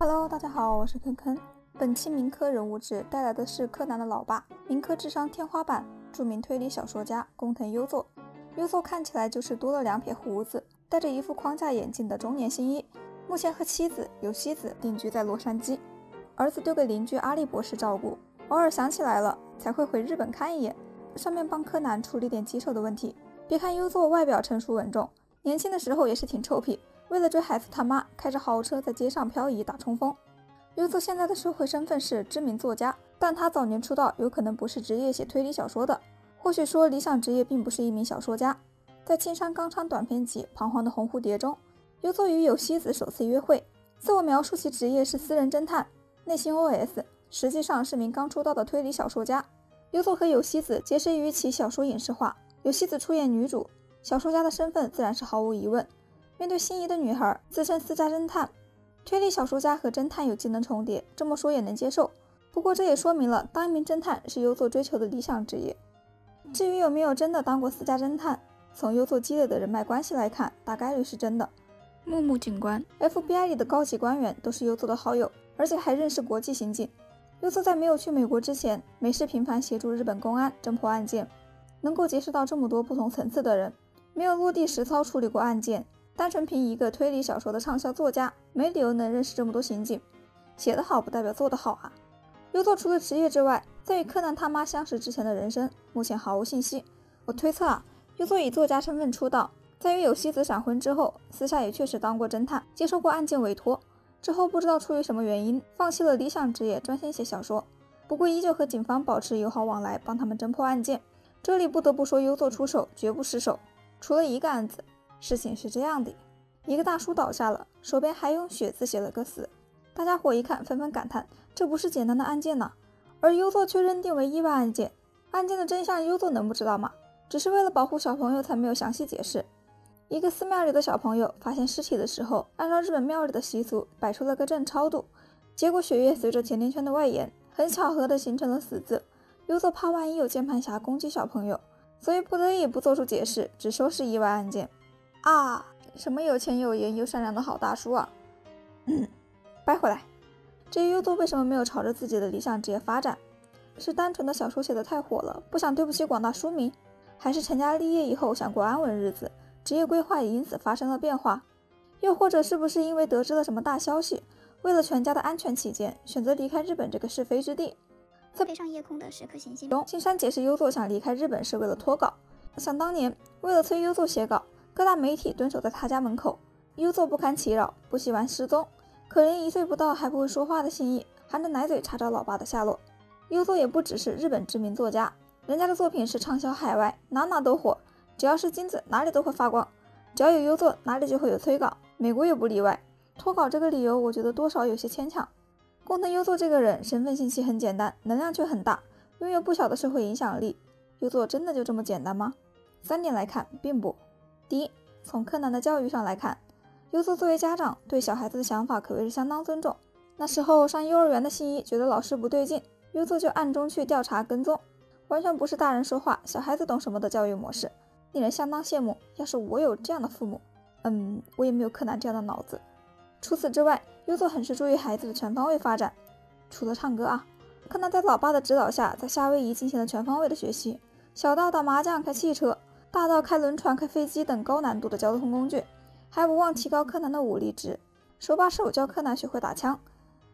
Hello，大家好，我是坑坑。本期民科人物志带来的是柯南的老爸，民科智商天花板，著名推理小说家工藤优作。优作看起来就是多了两撇胡子，戴着一副框架眼镜的中年新一。目前和妻子有希子定居在洛杉矶，儿子丢给邻居阿笠博士照顾，偶尔想起来了才会回日本看一眼，顺便帮柯南处理点棘手的问题。别看优作外表成熟稳重，年轻的时候也是挺臭屁。为了追孩子他妈，开着豪车在街上漂移打冲锋。优作现在的社会身份是知名作家，但他早年出道有可能不是职业写推理小说的，或许说理想职业并不是一名小说家。在青山刚昌短篇集《彷徨的红蝴蝶》中，优作与有希子首次约会，自我描述其职业是私人侦探，内心 OS 实际上是名刚出道的推理小说家。优作和有希子结识于其小说影视化，有希子出演女主，小说家的身份自然是毫无疑问。面对心仪的女孩，自称私家侦探，推理小说家和侦探有技能重叠，这么说也能接受。不过这也说明了当一名侦探是优作追求的理想职业。至于有没有真的当过私家侦探，从优作积累的人脉关系来看，大概率是真的。木木警官，FBI 里的高级官员都是优作的好友，而且还认识国际刑警。优作在没有去美国之前，没事频繁协助日本公安侦破案件，能够结识到这么多不同层次的人，没有落地实操处理过案件。单纯凭一个推理小说的畅销作家，没理由能认识这么多刑警。写得好不代表做得好啊。优作除了职业之外，在与柯南他妈相识之前的人生，目前毫无信息。我推测啊，优作以作家身份出道，在与有希子闪婚之后，私下也确实当过侦探，接受过案件委托。之后不知道出于什么原因，放弃了理想职业，专心写小说。不过依旧和警方保持友好往来，帮他们侦破案件。这里不得不说，优作出手绝不失手。除了一个案子。事情是这样的，一个大叔倒下了，手边还用血字写了个死。大家伙一看，纷纷感叹：这不是简单的案件呐！而优作却认定为意外案件。案件的真相，优作能不知道吗？只是为了保护小朋友，才没有详细解释。一个寺庙里的小朋友发现尸体的时候，按照日本庙里的习俗摆出了个阵超度，结果血液随着甜甜圈的外延，很巧合的形成了死字。优作怕万一有键盘侠攻击小朋友，所以不得已不做出解释，只说是意外案件。啊，什么有钱有颜又善良的好大叔啊！嗯，掰回来，至于优作为什么没有朝着自己的理想职业发展，是单纯的小说写的太火了，不想对不起广大书迷，还是成家立业以后想过安稳日子，职业规划也因此发生了变化？又或者是不是因为得知了什么大消息，为了全家的安全起见，选择离开日本这个是非之地？在飞上夜空的时刻行星中，青山解释优作想离开日本是为了脱稿。想当年，为了催优作写稿。各大媒体蹲守在他家门口，优作不堪其扰，不惜玩失踪。可怜一岁不到还不会说话的心意，含着奶嘴查找老爸的下落。优作也不只是日本知名作家，人家的作品是畅销海外，哪哪都火。只要是金子，哪里都会发光。只要有优作，哪里就会有催稿，美国也不例外。脱稿这个理由，我觉得多少有些牵强。工藤优作这个人，身份信息很简单，能量却很大，拥有不小的社会影响力。优作真的就这么简单吗？三点来看，并不。第一，从柯南的教育上来看，优作作为家长，对小孩子的想法可谓是相当尊重。那时候上幼儿园的新一觉得老师不对劲，优作就暗中去调查跟踪，完全不是大人说话，小孩子懂什么的教育模式，令人相当羡慕。要是我有这样的父母，嗯，我也没有柯南这样的脑子。除此之外，优作很是注意孩子的全方位发展，除了唱歌啊，柯南在老爸的指导下，在夏威夷进行了全方位的学习，小到打麻将、开汽车。大到开轮船、开飞机等高难度的交通工具，还不忘提高柯南的武力值，手把手教柯南学会打枪。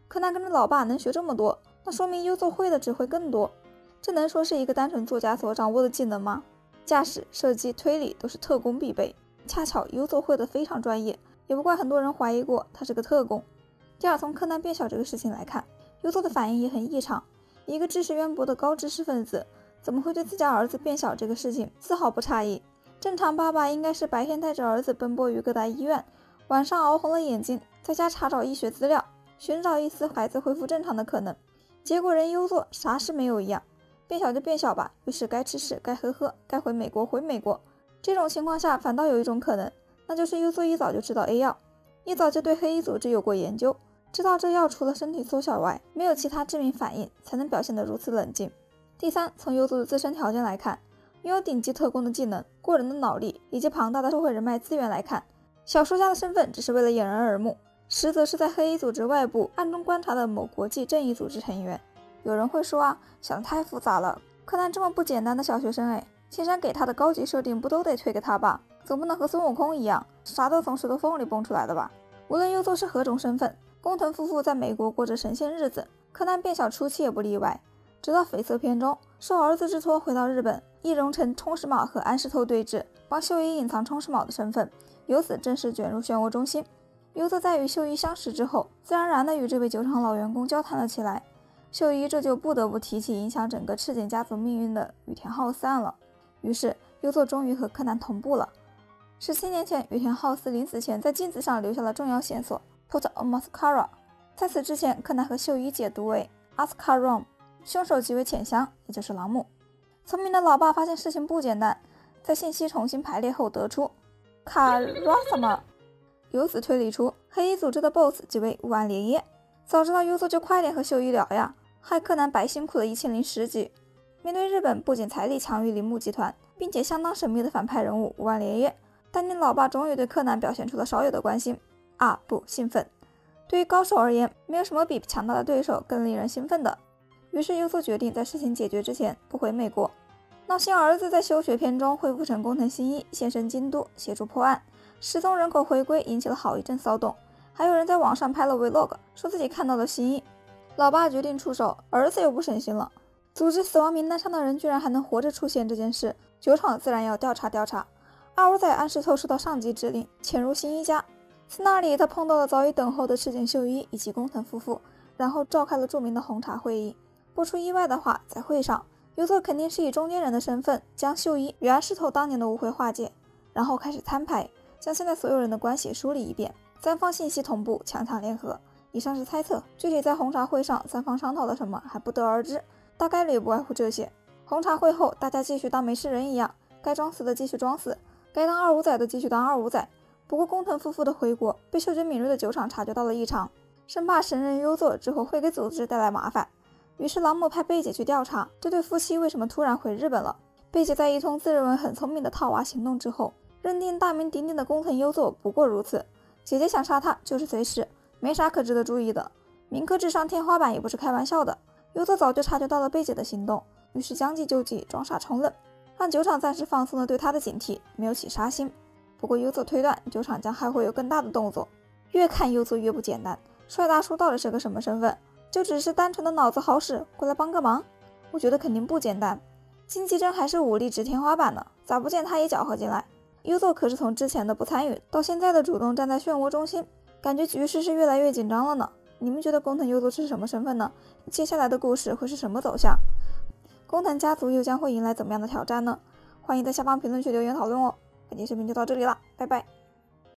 柯南跟着老爸能学这么多，那说明优作会的只会更多。这能说是一个单纯作家所掌握的技能吗？驾驶、射击、推理都是特工必备，恰巧优作会的非常专业，也不怪很多人怀疑过他是个特工。第二，从柯南变小这个事情来看，优作的反应也很异常，一个知识渊博的高知识分子。怎么会对自家儿子变小这个事情丝毫不诧异？正常爸爸应该是白天带着儿子奔波于各大医院，晚上熬红了眼睛，在家查找医学资料，寻找一丝孩子恢复正常的可能。结果人优作啥事没有一样，变小就变小吧，于是该吃吃，该喝喝，该回美国回美国。这种情况下，反倒有一种可能，那就是优作一早就知道 A 药，一早就对黑衣组织有过研究，知道这药除了身体缩小外，没有其他致命反应，才能表现得如此冷静。第三，从优作的自身条件来看，拥有顶级特工的技能、过人的脑力以及庞大的社会人脉资源来看，小说家的身份只是为了掩人耳目。实则是在黑衣组织外部暗中观察的某国际正义组织成员。有人会说啊，想的太复杂了。柯南这么不简单的小学生，哎，青山给他的高级设定不都得推给他吧？总不能和孙悟空一样，啥都从石头缝里蹦出来的吧？无论优作是何种身份，工藤夫妇在美国过着神仙日子，柯南变小初期也不例外。直到绯色篇中，受儿子之托回到日本，易容成冲石卯和安室透对峙，帮秀一隐藏冲石卯的身份，由此正式卷入漩涡中心。优作在与秀一相识之后，自然而然地与这位酒厂老员工交谈了起来。秀一这就不得不提起影响整个赤井家族命运的羽田浩司案了。于是优作终于和柯南同步了。十七年前，羽田浩司临死前在镜子上留下了重要线索：put a mascara。在此之前，柯南和秀一解读为 a s k a r o m 凶手即为浅香，也就是朗姆。聪明的老爸发现事情不简单，在信息重新排列后得出卡拉萨玛，由此推理出黑衣组织的 BOSS 即为乌丸连叶。早知道优作就快点和秀一聊呀，害柯南白辛苦了一千零十集。面对日本不仅财力强于铃木集团，并且相当神秘的反派人物乌丸连叶，当年老爸终于对柯南表现出了少有的关心啊，不兴奋。对于高手而言，没有什么比强大的对手更令人兴奋的。于是优作决定在事情解决之前不回美国。闹心儿子在休学片中恢复成工藤新一，现身京都协助破案，失踪人口回归引起了好一阵骚动。还有人在网上拍了 vlog，说自己看到了新一。老爸决定出手，儿子又不省心了。组织死亡名单上的人居然还能活着出现这件事，酒厂自然要调查调查。二五仔安石透收到上级指令，潜入新一家，在那里他碰到了早已等候的赤井秀一以及工藤夫妇，然后召开了著名的红茶会议。不出意外的话，在会上，优作肯定是以中间人的身份将秀一与安石头当年的误会化解，然后开始摊牌，将现在所有人的关系梳理一遍，三方信息同步，强强联合。以上是猜测，具体在红茶会上三方商讨了什么还不得而知，大概率不外乎这些。红茶会后，大家继续当没事人一样，该装死的继续装死，该当二五仔的继续当二五仔。不过工藤夫妇的回国被嗅觉敏锐的酒厂察觉到了异常，生怕神人优作之后会给组织带来麻烦。于是，朗姆派贝姐去调查这对夫妻为什么突然回日本了。贝姐在一通自认为很聪明的套娃行动之后，认定大名鼎鼎的工藤优作不过如此。姐姐想杀他就是随时，没啥可值得注意的。民科智商天花板也不是开玩笑的。优作早就察觉到了贝姐的行动，于是将计就计，装傻充愣，让酒厂暂时放松了对他的警惕，没有起杀心。不过优作推断，酒厂将还会有更大的动作。越看优作越不简单，帅大叔到底是个什么身份？就只是单纯的脑子好使，过来帮个忙，我觉得肯定不简单。金吉真还是武力值天花板呢，咋不见他也搅和进来？优作可是从之前的不参与，到现在的主动站在漩涡中心，感觉局势是越来越紧张了呢。你们觉得工藤优作是什么身份呢？接下来的故事会是什么走向？工藤家族又将会迎来怎么样的挑战呢？欢迎在下方评论区留言讨论哦。本期视频就到这里了，拜拜。